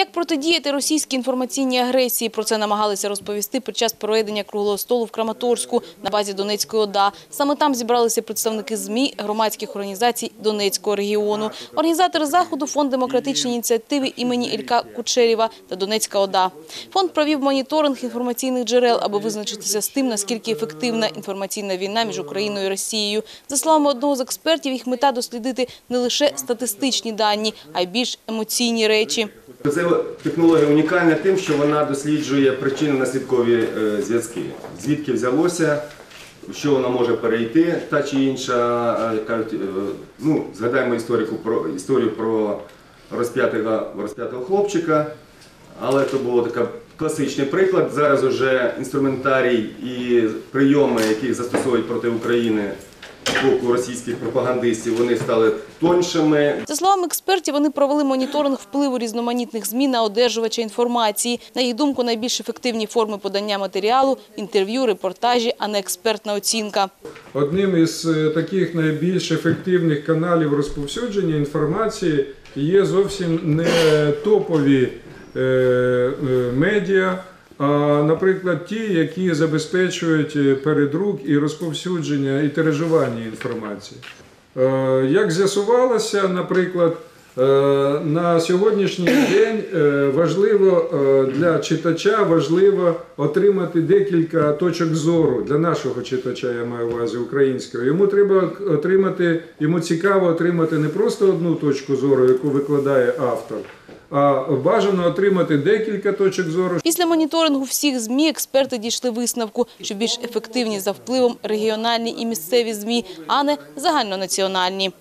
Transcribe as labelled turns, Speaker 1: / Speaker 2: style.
Speaker 1: Як протидіяти російській інформаційній агресії? Про це намагалися розповісти під час проведення круглого столу в Краматорську на базі Донецької ОДА. Саме там зібралися представники ЗМІ, громадських організацій Донецького регіону. Організатори заходу – Фонд демократичної ініціативи імені Ілька Кучерєва та Донецька ОДА. Фонд провів моніторинг інформаційних джерел, аби визначитися з тим, наскільки ефективна інформаційна війна між Україною і Росією. За словами одного з експертів, їх мета – дослідити не лише статистичні дані, а й більш емоційні речі.
Speaker 2: Ця технологія унікальна тим, що вона досліджує причинно-наслідкові е, зв'язки. Звідки взялося, що вона може перейти, та чи інша, е, е, ну, згадаємо історику про, історію про розп'ятого, розп'ятого хлопчика, але це був такий класичний приклад. Зараз уже інструментарій і прийоми, які застосовують проти України з боку російських пропагандистів, вони стали тоншими,
Speaker 1: За словами експертів, вони провели моніторинг впливу різноманітних ЗМІ на одержувача інформації. На їх думку, найбільш ефективні форми подання матеріалу – інтерв'ю, репортажі, а не експертна оцінка.
Speaker 3: Одним із е, таких найбільш ефективних каналів розповсюдження інформації є зовсім не топові е, е, медіа, наприклад, ті, які забезпечують е, передрук і розповсюдження і тиражування інформації. Е, Як з'ясувалося, наприклад, е, на сьогоднішній день важливо для читача важливо отримати декілька точок зору для нашого читача, я маю увазі українського. Йому треба отримати, йому цікаво отримати не просто одну точку зору, яку викладає автор, а бажано отримати декілька точок зору,
Speaker 1: Після моніторингу всіх ЗМІ експерти дійшли висновку, що більш ефективні за впливом регіональні і місцеві ЗМІ, а не загальнонаціональні.